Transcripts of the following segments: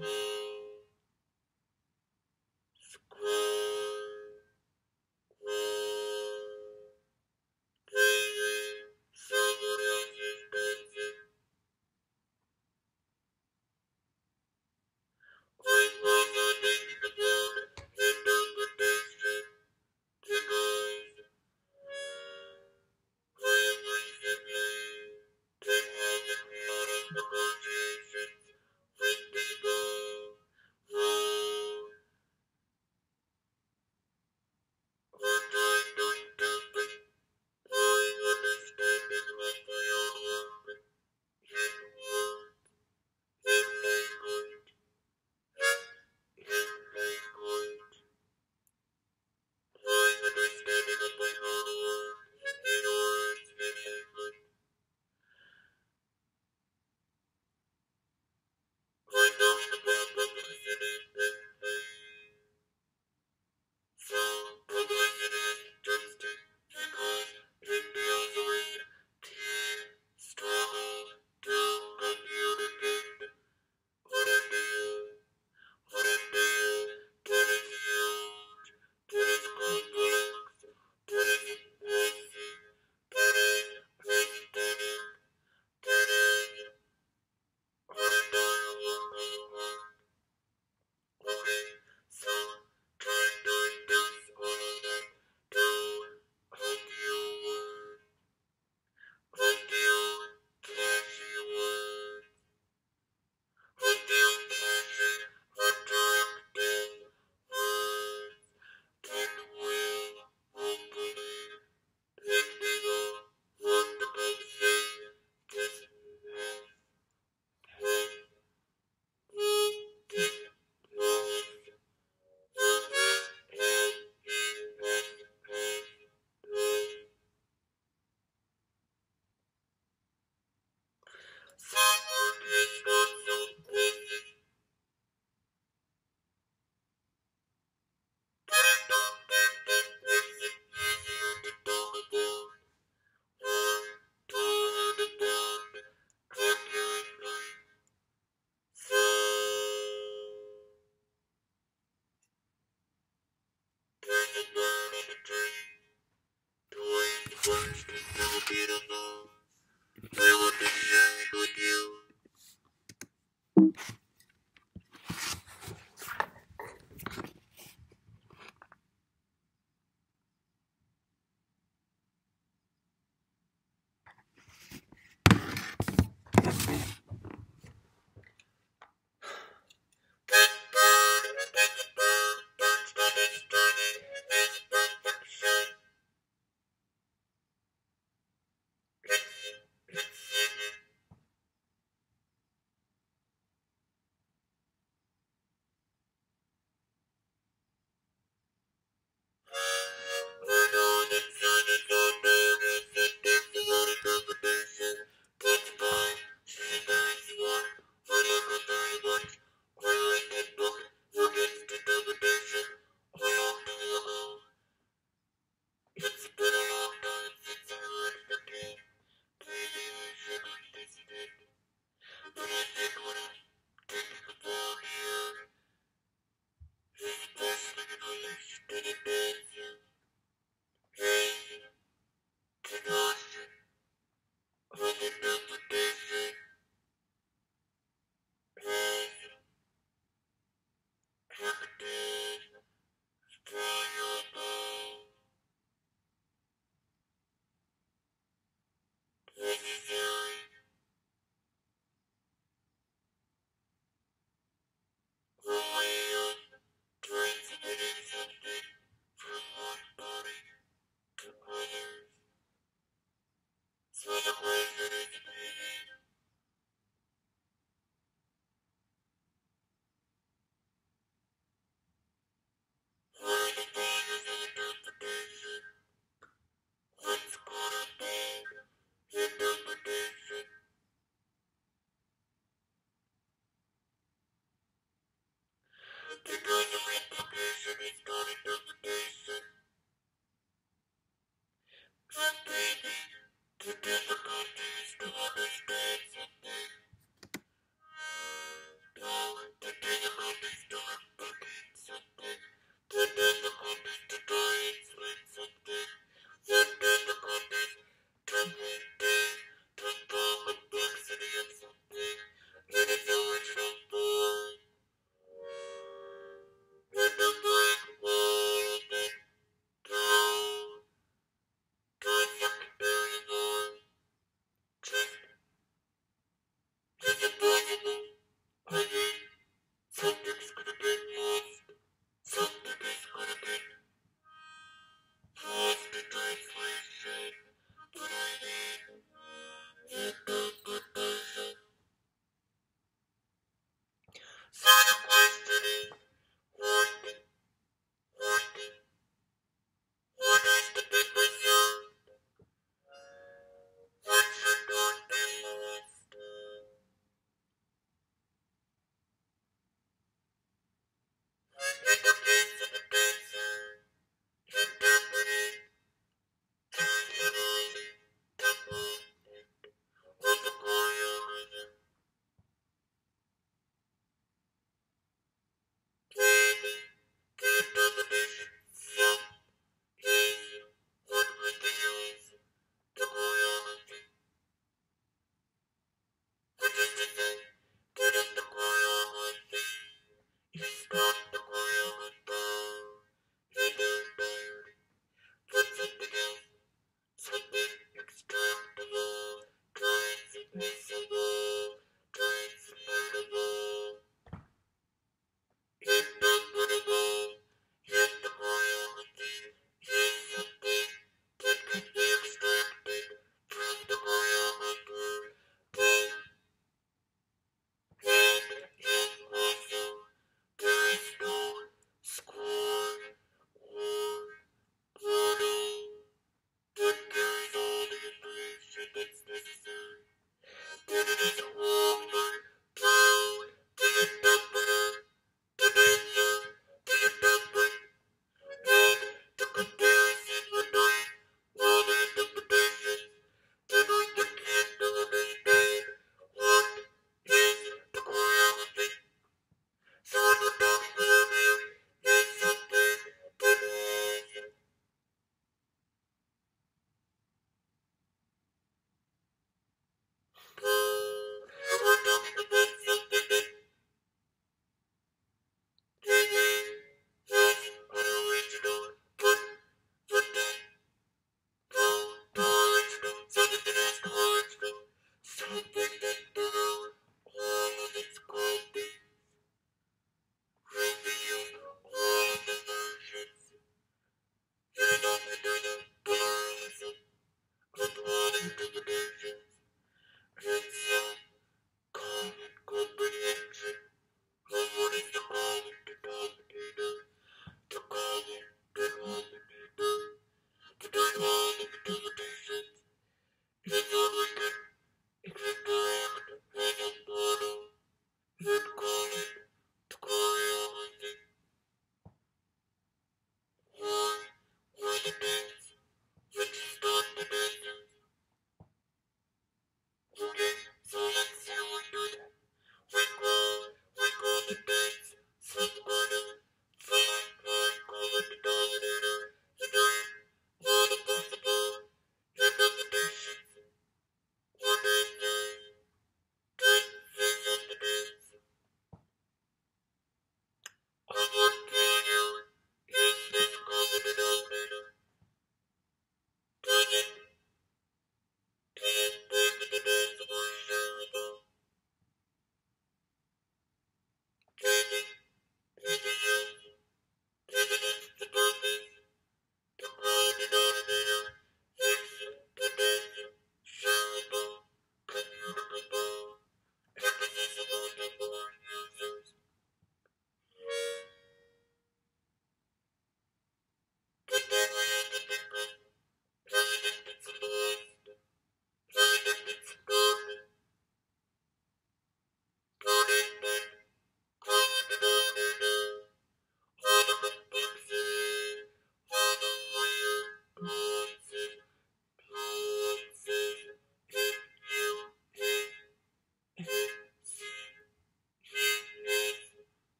Música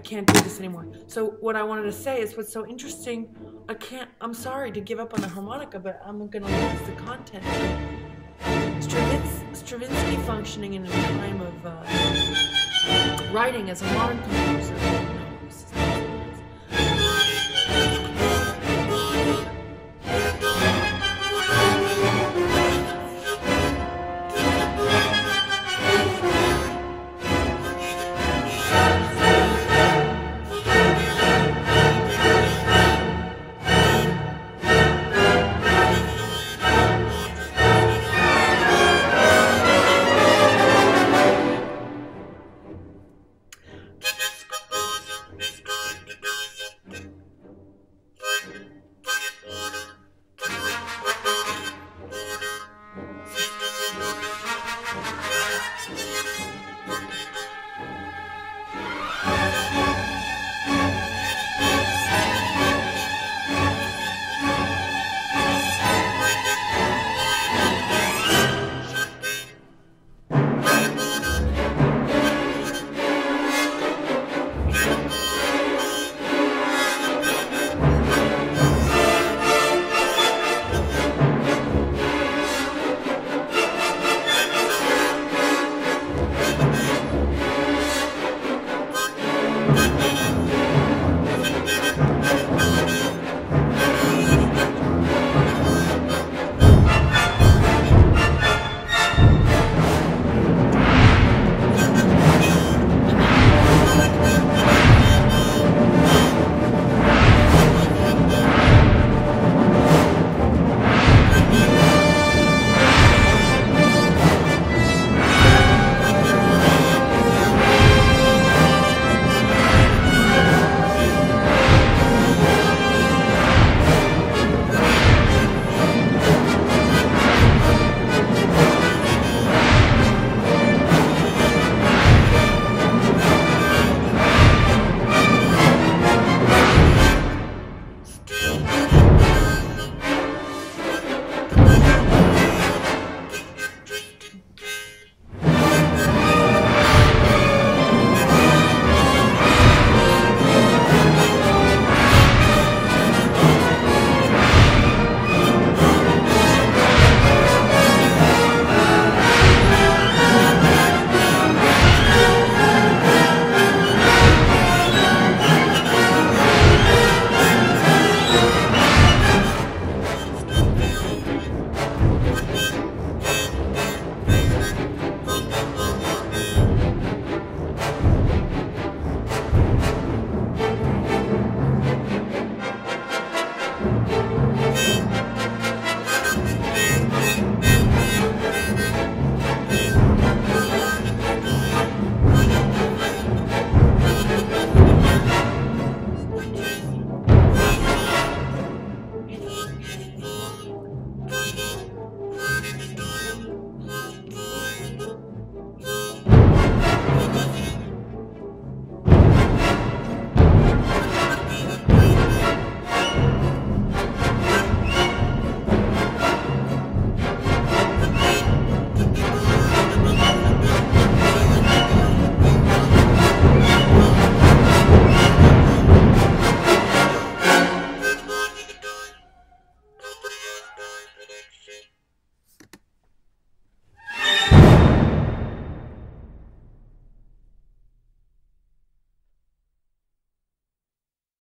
can't do this anymore. So what I wanted to say is what's so interesting, I can't, I'm sorry to give up on the harmonica, but I'm going to lose the content. Stravinsky, Stravinsky functioning in a time of uh, writing as a modern composer